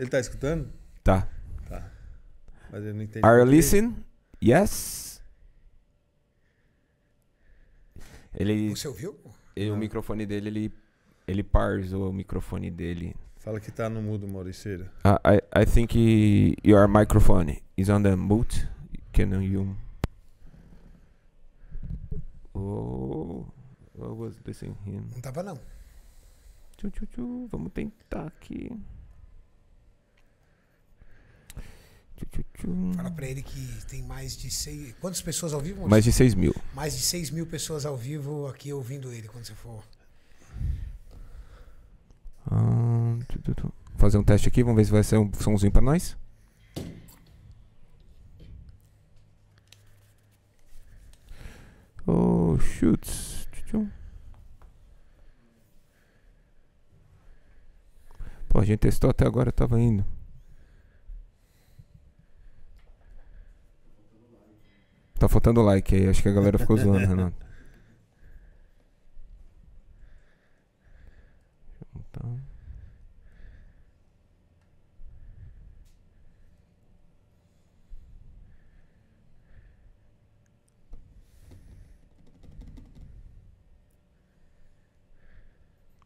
Ele tá escutando? Tá. Tá. Mas eu não entendi. Are you listening? Yes. Ele, Você ouviu? ele- o microfone dele, ele, ele parsou o microfone dele. Fala que tá no mudo, Mauriceiro. Uh, I I think he, your microphone is on the mute. Can you? Oh, what was this in him? Não tava, não. Tchu, tchu, tchu, Vamos tentar aqui. Tchu, tchu, tchu. Fala pra ele que tem mais de seis. Quantas pessoas ao vivo? Mais de 6 mil. Mais de 6 mil pessoas ao vivo aqui ouvindo ele quando você for. Ah. Fazer um teste aqui, vamos ver se vai ser um somzinho pra nós. Oh, shoots. Pô, a gente testou até agora, tava indo. Tá faltando like aí, acho que a galera ficou zoando, Renato. Deixa eu botar.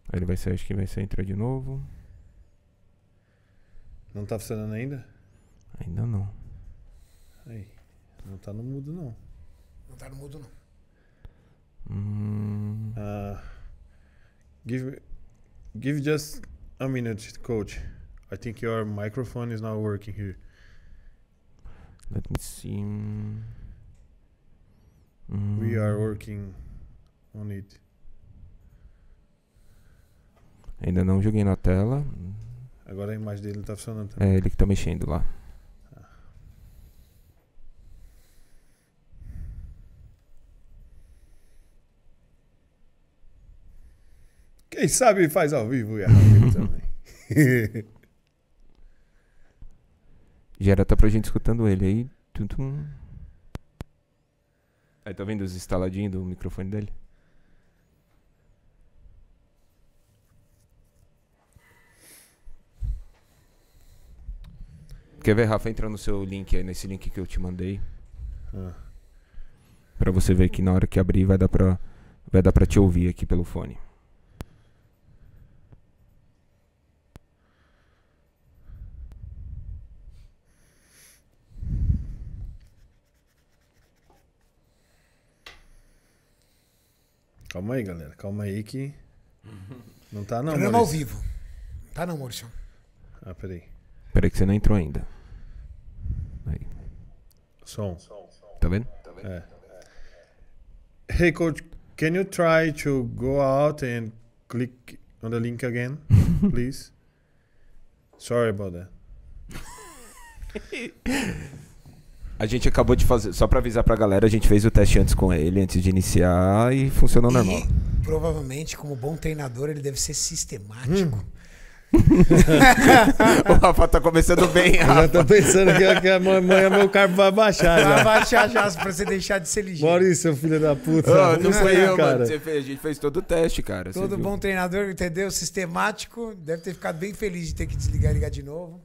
Aí ele vai sair, acho que vai sair entrar de novo. Não tá funcionando ainda? Ainda não. Aí. Não tá no mudo, não. Não tá no mudo, não. Hum, Uh, give give just a minute, coach. I think your microphone is not working here. let me see. We Hum, are working on it. Ainda não joguei na tela. Agora a imagem dele tá funcionando também. É ele que tá mexendo lá. Quem sabe faz ao vivo e ao vivo também. Já era tá pra gente escutando ele aí. tum, tum. Aí tá vendo os instaladinhos do microfone dele? Quer ver, Rafa? Entra no seu link aí, nesse link que eu te mandei. Ah, Pra você ver que na hora que abrir vai dar pra, vai dar pra te ouvir aqui pelo fone. Calma aí, galera. Calma aí que. Não tá, não. Programa ao vivo. Tá não, Maurício. Ah, peraí. Peraí que você não entrou ainda. Aí, Som. tá vendo? É. Hey, coach, can you try to go out and click on the link again, please? Sorry about that. A gente acabou de fazer, só pra avisar pra galera, a gente fez o teste antes com ele, antes de iniciar e funcionou normal. E provavelmente, como bom treinador, ele deve ser sistemático. Hum. o Rafa tá começando bem, Eu já Rafa. tô pensando que, que amanhã meu carbo vai baixar Vai já. baixar já pra você deixar de ser ligeiro. Maurício, seu filho da puta. Ô, não Isso foi eu, cara. mano. Você fez, a gente fez todo o teste, cara. Todo viu? bom treinador, entendeu? Sistemático. Deve ter ficado bem feliz de ter que desligar e ligar de novo.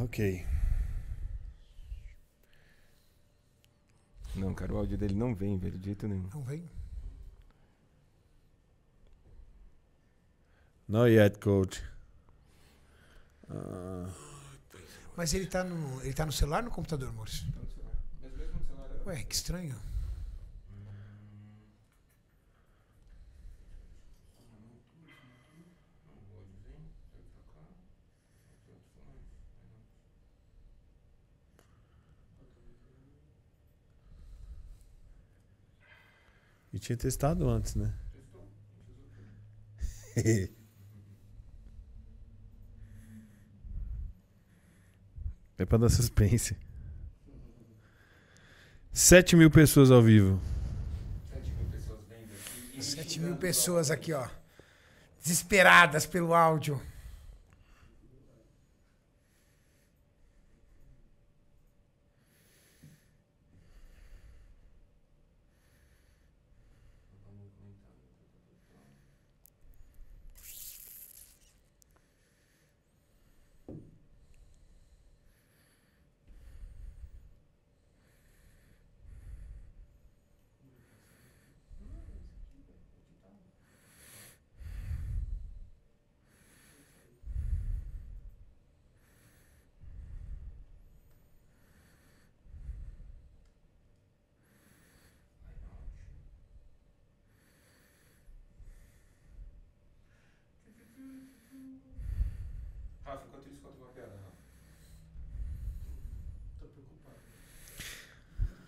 Ok. Não, cara, o áudio dele não vem, velho, de jeito nenhum. Não vem. Not yet, coach. Ah, Mas ele tá no, ele tá no celular ou no computador, Maurício? Ué, que estranho. E tinha testado antes, né? é pra dar suspense. 7 mil pessoas ao vivo. 7 mil pessoas aqui, ó. Desesperadas pelo áudio.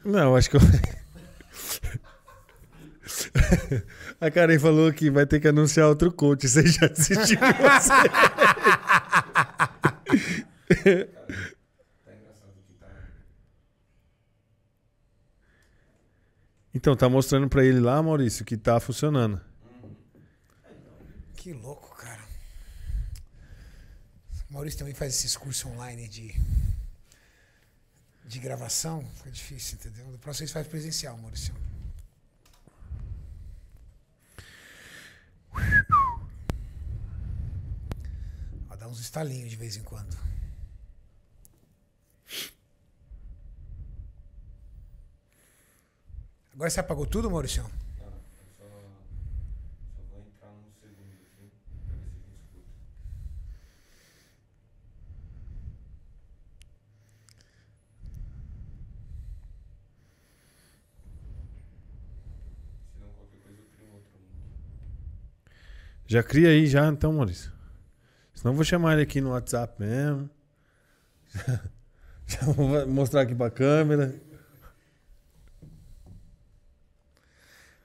Não, acho que eu. A Karen falou que vai ter que anunciar outro coach. Você já desistiu de você. Então, tá mostrando pra ele lá, Maurício, que tá funcionando. Que louco, cara. Maurício também faz esses cursos online de, de gravação. Fica difícil, entendeu? Próxima vez faz presencial, Maurício. Ó, dá uns estalinhos de vez em quando. Agora você apagou tudo, Maurício? Tá, eu só, só vou entrar num segundo aqui pra ver se a gente escuta. Se não, qualquer coisa eu crio um outro link. Já cria aí, já, então, Maurício. Senão eu vou chamar ele aqui no WhatsApp mesmo. Já vou mostrar aqui pra câmera.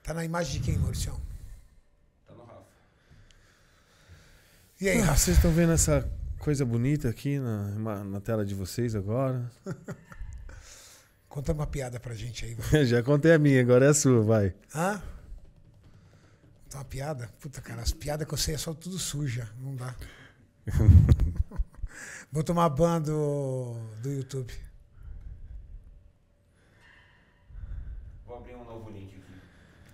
Tá na imagem de quem, Maurício? Tá no Rafa. E aí, Ah, Rafa? vocês estão vendo essa coisa bonita aqui na, na tela de vocês agora? Conta uma piada pra gente aí. Já contei a minha, agora é a sua, vai. Hã? Tá uma piada? Puta, cara, as piadas que eu sei é só tudo suja. Não dá. Vou tomar ban do, do YouTube. Vou abrir um novo link aqui.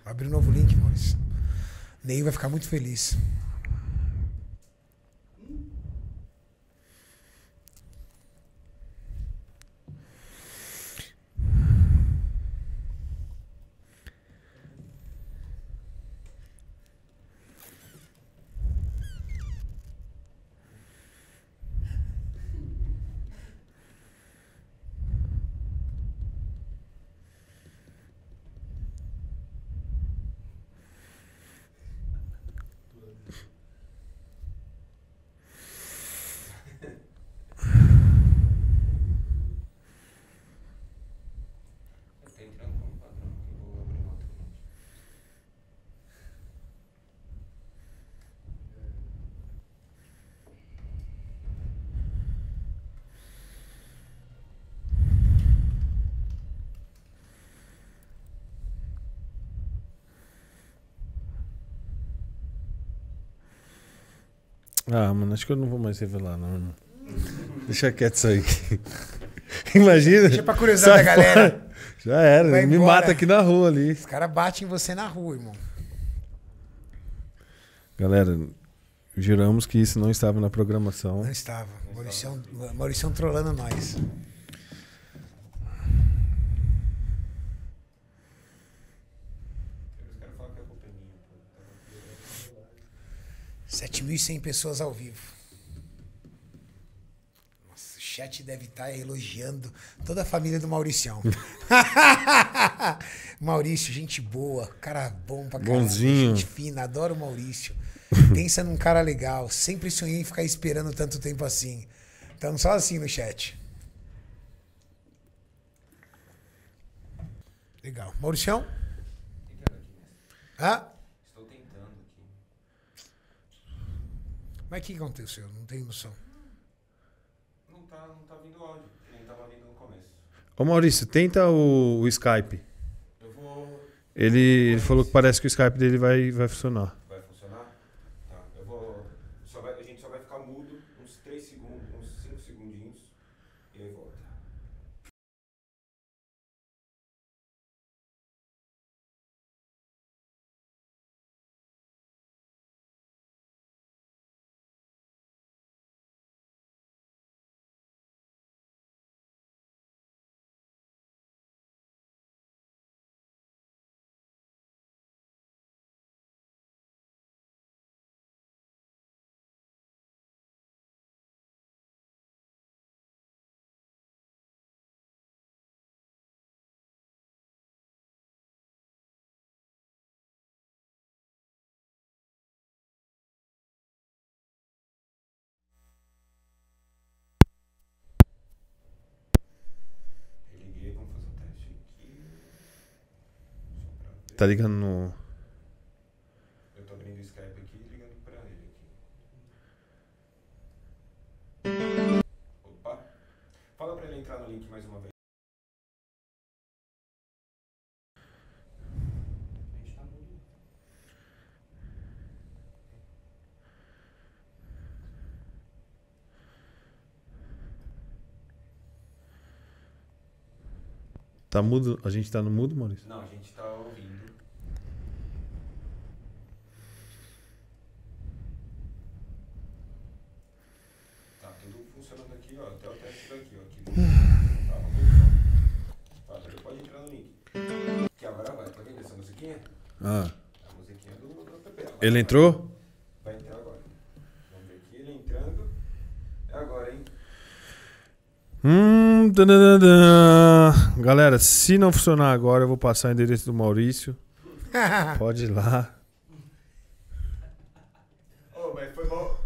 Vou abrir um novo link, Maurício. Ney vai ficar muito feliz. Tá entrando como padrão aqui, vou abrir um outro link. Ah, mano, acho que eu não vou mais revelar, não, irmão. Deixa quieto isso aí. Imagina. Deixa pra curiosidade da galera. fora. Já era, Vai me embora. mata aqui na rua ali. Os caras batem em você na rua, irmão. Galera, juramos que isso não estava na programação. Não estava. Mauricião, Mauricião trolando nós. Os caras falam que a culpa é minha. pô. Tava 7.100 pessoas ao vivo. Nossa, o chat deve estar elogiando toda a família do Mauricião. Maurício, gente boa, cara bom pra caramba. Bonzinho. Gente fina, adoro o Maurício. Pensa num cara legal. Sempre sonhei em ficar esperando tanto tempo assim. Então, só assim no chat. Legal. Mauricião? Hã? Estou tentando aqui. Mas o que aconteceu? Não tenho noção. Não tá, não tá vindo áudio, que nem tava vindo no começo. Ô Maurício, tenta o, o Skype. Eu vou. Ele, ele falou que parece que o Skype dele vai, vai funcionar. Vai funcionar? Tá. Eu vou. Só vai, a gente só vai ficar mudo uns 3 segundos, uns 5 segundinhos. E aí volta. Tá ligando no. Eu tô abrindo o Skype aqui e ligando pra ele aqui. Opa. Fala pra ele entrar no link mais uma vez. Tá mudo? A gente tá no mudo, Maurício? Não, a gente tá ouvindo. Tá tudo funcionando aqui, ó. Até o teste daqui, ó. Aqui. Tá. Fala, ele pode entrar no link. Que agora vai, tá vendo essa musiquinha? Ah. A musiquinha do, Ele vai. entrou? Vai entrar agora. Vamos ver aqui, ele entrando. É agora, hein? Hum. Galera, se não funcionar agora, eu vou passar o endereço do Maurício. Pode ir lá. Ô, mas foi bom.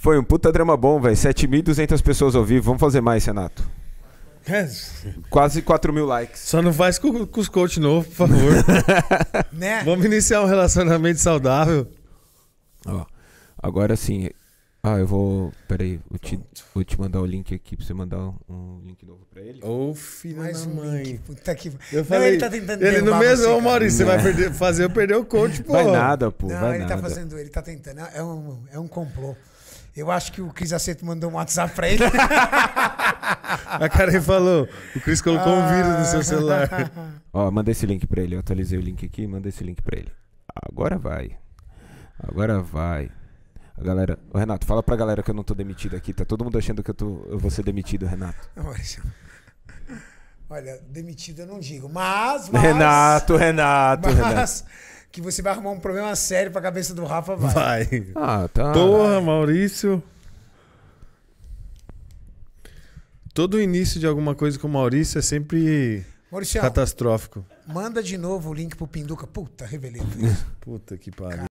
Foi um puta drama bom, velho. 7.200 pessoas ao vivo. Vamos fazer mais, Renato. Quase 4 mil likes. Só não faz com, com os coach novo, por favor. né? Vamos iniciar um relacionamento saudável. Ó, agora sim. Ah, eu vou. Peraí, vou te, vou te mandar o link aqui pra você mandar um, um link novo pra ele. Ô, filho Mais da um mãe. link. Puta que... Eu Não, falei, ele tá tentando ele no mesmo, ô cara. Maurício, você vai Não. perder, fazer eu perder o coach, pô. Vai nada, pô. Não, vai ele nada. tá fazendo, ele tá tentando. É um, é um complô. Eu acho que o Cris Aceto mandou um WhatsApp pra ele. A Karen falou, o Chris colocou um vírus no seu celular. Ó, manda esse link pra ele. Eu atualizei o link aqui, manda esse link pra ele. Agora vai. Agora vai. A galera. Ô, Renato, fala pra galera que eu não tô demitido aqui. Tá todo mundo achando que eu, tô, eu vou ser demitido, Renato. Olha, demitido eu não digo, mas. mas Renato, Renato, Renato. Que você vai arrumar um problema sério pra cabeça do Rafa, vai. Vai. Ah, tá. Porra, Maurício. Todo início de alguma coisa com o Maurício é sempre Maurício, catastrófico. manda de novo o link pro Pinduca. Puta, revelei. Puta que pariu.